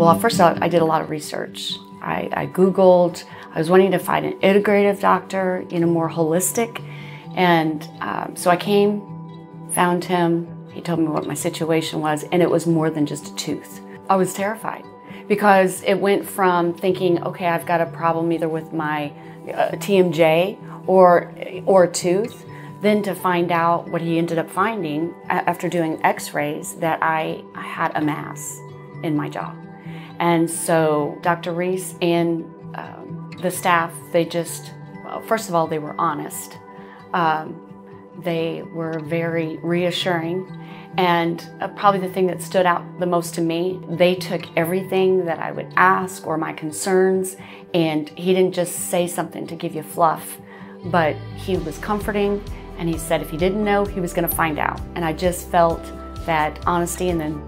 Well, first all, I did a lot of research. I, I Googled, I was wanting to find an integrative doctor, you know, more holistic. And um, so I came, found him, he told me what my situation was, and it was more than just a tooth. I was terrified because it went from thinking, okay, I've got a problem either with my uh, TMJ or, or a tooth, then to find out what he ended up finding after doing x-rays that I, I had a mass in my jaw. And so Dr. Reese and um, the staff, they just, well, first of all, they were honest. Um, they were very reassuring. And uh, probably the thing that stood out the most to me, they took everything that I would ask or my concerns, and he didn't just say something to give you fluff, but he was comforting and he said if he didn't know, he was going to find out. And I just felt that honesty. And then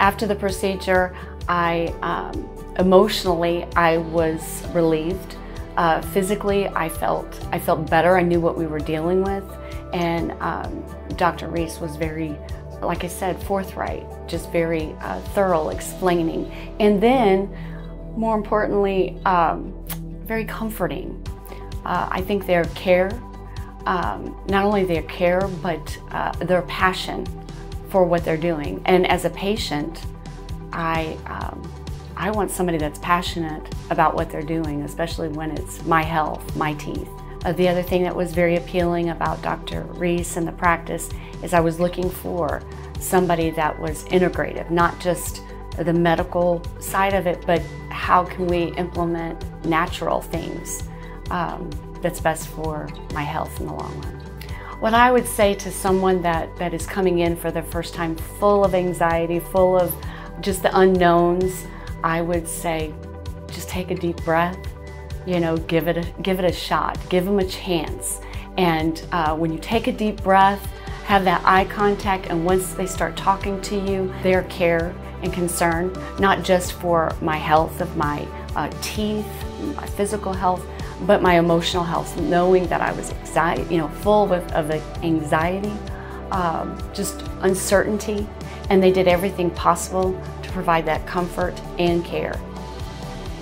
after the procedure, I um, emotionally I was relieved. Uh, physically, I felt I felt better. I knew what we were dealing with, and um, Dr. Reese was very, like I said, forthright, just very uh, thorough, explaining, and then, more importantly, um, very comforting. Uh, I think their care um, not only their care, but uh, their passion for what they're doing. And as a patient, I, um, I want somebody that's passionate about what they're doing, especially when it's my health, my teeth. Uh, the other thing that was very appealing about Dr. Reese and the practice is I was looking for somebody that was integrative, not just the medical side of it, but how can we implement natural things. Um, that's best for my health in the long run. What I would say to someone that, that is coming in for the first time full of anxiety, full of just the unknowns, I would say just take a deep breath, you know, give it a, give it a shot, give them a chance. And uh, when you take a deep breath, have that eye contact, and once they start talking to you, their care and concern, not just for my health of my uh, teeth, my physical health, but my emotional health, knowing that I was anxiety, you know, full with of, of anxiety, um, just uncertainty, and they did everything possible to provide that comfort and care,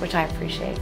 which I appreciate.